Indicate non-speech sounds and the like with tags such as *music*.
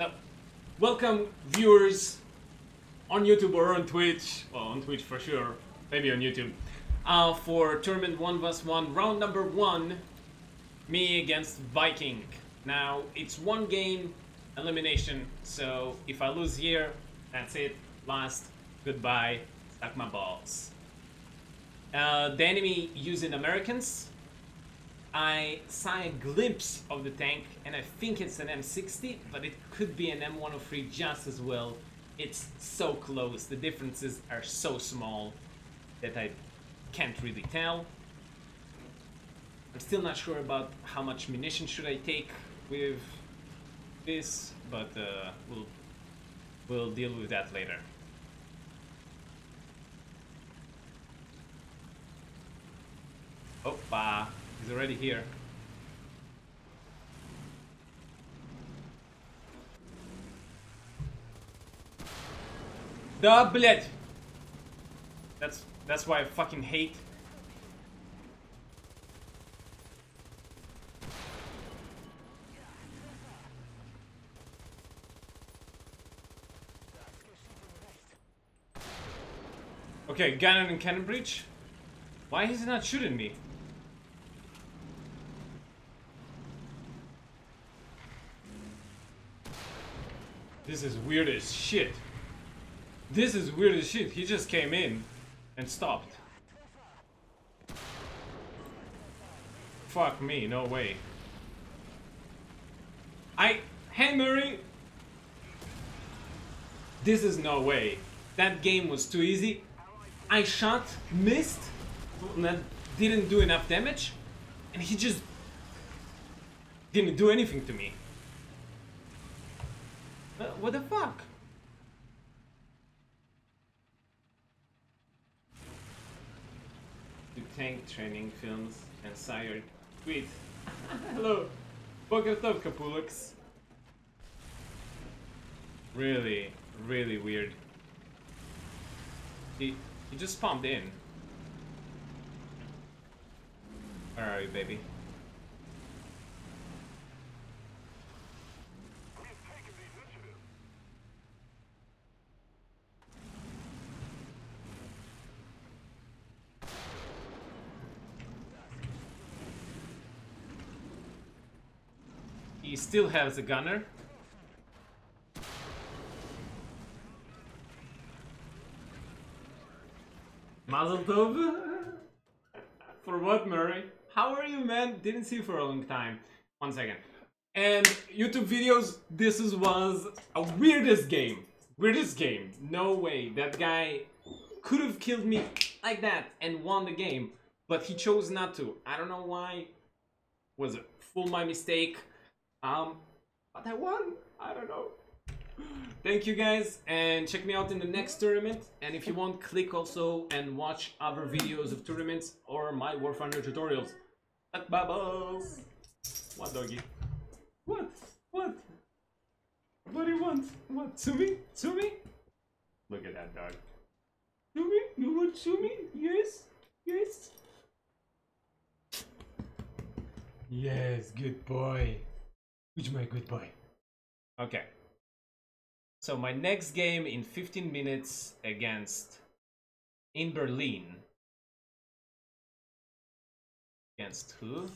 Uh, welcome, viewers on YouTube or on Twitch. Well, on Twitch for sure. Maybe on YouTube. Uh, for tournament 1 vs 1, round number 1, me against Viking. Now, it's one game elimination, so if I lose here, that's it. Last, goodbye, suck my balls. Uh, the enemy using Americans. I saw a glimpse of the tank, and I think it's an M60, but it could be an M103 just as well. It's so close, the differences are so small that I can't really tell. I'm still not sure about how much munition should I take with this, but uh, we'll we'll deal with that later. Oppa, He's already here. Да, блять. That's that's why I fucking hate. Okay, Gunner and Cannon Breech. Why is he not shooting me? This is weird as shit. This is weird as shit. He just came in and stopped. Fuck me, no way. I... Hey Murray! This is no way. That game was too easy. I shot, missed, didn't do enough damage, and he just didn't do anything to me. What the fuck? Do tank training films and sire tweet. Hello, Boker Tov Kapulux. Really, really weird. He he just pumped in. Where are you, baby? He still has a gunner. Mazel tov. *laughs* for what, Murray? How are you, man? Didn't see you for a long time. One second. And YouTube videos, this is, was a weirdest game. Weirdest game. No way. That guy could have killed me like that and won the game. But he chose not to. I don't know why. Was it full my mistake? Um, but I won. I don't know. Thank you guys and check me out in the next tournament and if you want click also and watch other videos of tournaments or my War Thunder tutorials. At bubbles! What doggy? What? What? What do you want? What? Sumi? Sumi? Look at that dog. To Sumi? You want Sumi? Yes? Yes? Yes, good boy. Who's my good boy? Okay. So my next game in 15 minutes against in Berlin. Against who?